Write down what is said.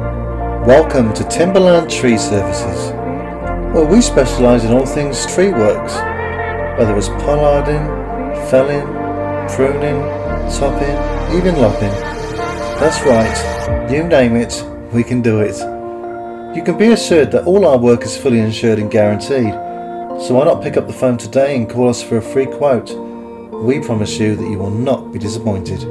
Welcome to Timberland Tree Services, where we specialise in all things tree works, whether it's pollarding, felling, pruning, topping, even lopping. That's right, you name it, we can do it. You can be assured that all our work is fully insured and guaranteed, so why not pick up the phone today and call us for a free quote? We promise you that you will not be disappointed.